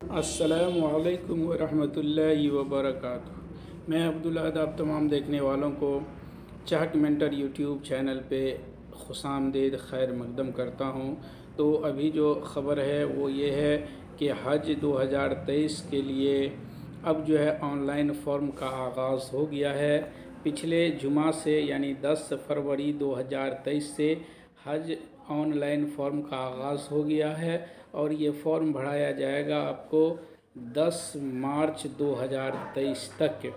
असलकम वरहमतुल्लाहि वबरकातुहू। मैं अब्दुल अहद आप तमाम देखने वालों को चाहक मेंटर यूट्यूब चैनल पे खुश आमदेद खैर मकदम करता हूँ। तो अभी जो ख़बर है, वो ये है कि हज 2023 के लिए अब जो है ऑनलाइन फॉर्म का आगाज़ हो गया है। पिछले जुमा से, यानी 10 फरवरी 2023 से हज ऑनलाइन फॉर्म का आगाज़ हो गया है। और ये फॉर्म भराया जाएगा आपको 10 मार्च 2023 तक।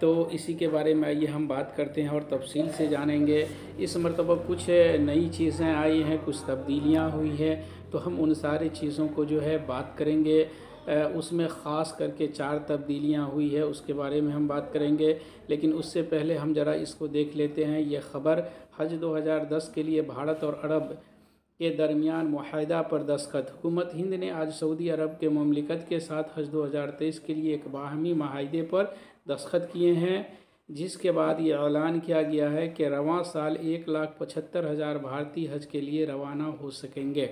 तो इसी के बारे में आइए, हम बात करते हैं और तफसील से जानेंगे। इस मरतबा कुछ नई चीज़ें आई हैं, कुछ तब्दीलियाँ हुई हैं तो हम उन सारी चीज़ों को जो है बात करेंगे। उसमें ख़ास करके चार तब्दीलियाँ हुई है, उसके बारे में हम बात करेंगे। लेकिन उससे पहले हम ज़रा इसको देख लेते हैं। ये ख़बर हज 2010 के लिए भारत और अरब के दरमियान माहदा पर दस्तखत। हुकूमत हिंद ने आज सऊदी अरब के ममलिकत के साथ हज 2023 के लिए एक बाहमी माहदे पर दस्तखत किए हैं, जिसके बाद ये ऐलान किया गया है कि रवां साल एक लाख पचहत्तर हज़ार भारतीय हज के लिए रवाना हो सकेंगे।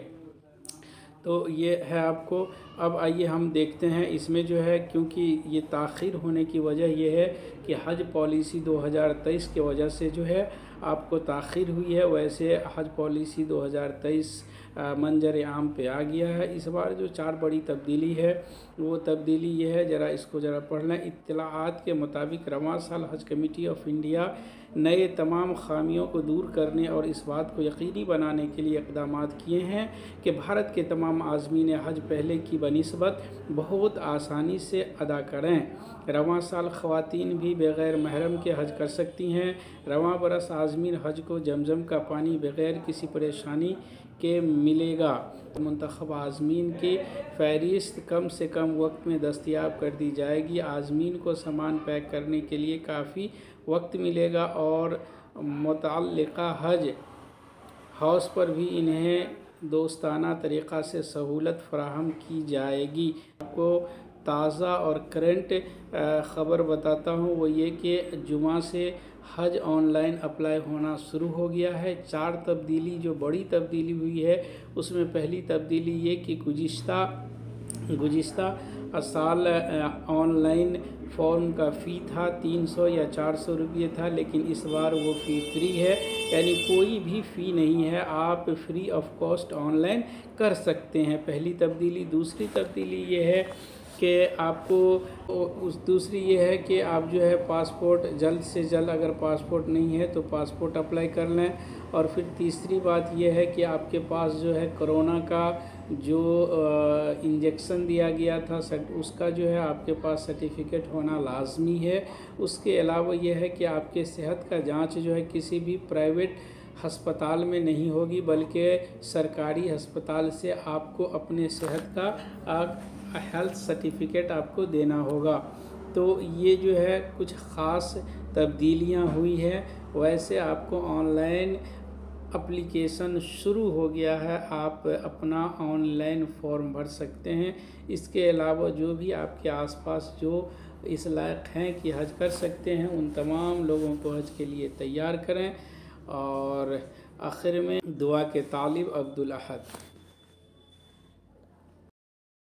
तो ये है आपको। अब आइए हम देखते हैं इसमें जो है, क्योंकि ये ताख़िर होने की वजह यह है कि हज पॉलिसी 2023 के वजह से जो है आपको ताख़िर हुई है, वैसे हज पॉलिसी 2023 मंजर आम पे आ गया है। इस बार जो चार बड़ी तब्दीली है, वो तब्दीली ये है, ज़रा इसको ज़रा पढ़ लें। इतलात के मुताबिक रवा साल हज कमेटी ऑफ़ इंडिया नए तमाम खामियों को दूर करने और इस बात को यकीनी बनाने के लिए इकदाम किए हैं कि भारत के तमाम आज़मीन हज पहले की बनस्बत बहुत आसानी से अदा करें। रवा साल ख़वान भी बग़ैर महरम के हज कर सकती हैं। रवा बरस आज़मीन हज को जमजम का पानी बग़ैर किसी परेशानी के मिलेगा। मंतखब आज़मीन की फ़हरिस्त कम से कम वक्त में दस्तियाब कर दी जाएगी। आज़मीन को सामान पैक करने के लिए काफ़ी वक्त मिलेगा और मुतल हज हाउस पर भी इन्हें दोस्ताना तरीक़ा से सहूलत फ्राहम की जाएगी। आपको ताज़ा और करेंट ख़बर बताता हूँ, वो ये कि जुमा से हज ऑनलाइन अप्लाई होना शुरू हो गया है। चार तब्दीली, जो बड़ी तब्दीली हुई है, उसमें पहली तब्दीली ये कि गुज्त गुज्त साल ऑनलाइन फॉर्म का फ़ी था तीन सौ या चार सौ रुपये था, लेकिन इस बार वो फ़ी फ्री है। यानी कोई भी फ़ी नहीं है। आप फ्री ऑफ़ कॉस्ट ऑनलाइन कर सकते हैं। पहली तब्दीली, दूसरी तब्दीली ये है कि आपको, उस दूसरी ये है कि आप जो है पासपोर्ट जल्द से जल्द, अगर पासपोर्ट नहीं है तो पासपोर्ट अप्लाई कर लें। और फिर तीसरी बात यह है कि आपके पास जो है कोरोना का जो इंजेक्शन दिया गया था उसका जो है आपके पास सर्टिफिकेट होना लाजमी है। उसके अलावा यह है कि आपके सेहत का जाँच जो है किसी भी प्राइवेट हस्पताल में नहीं होगी, बल्कि सरकारी अस्पताल से आपको अपने सेहत का हेल्थ सर्टिफिकेट आपको देना होगा। तो ये जो है कुछ ख़ास तब्दीलियाँ हुई है। वैसे आपको ऑनलाइन एप्लीकेशन शुरू हो गया है, आप अपना ऑनलाइन फॉर्म भर सकते हैं। इसके अलावा जो भी आपके आसपास जो इस लायक हैं कि हज कर सकते हैं, उन तमाम लोगों को हज के लिए तैयार करें। और आखिर में दुआ के तालिब अब्दुल अहद।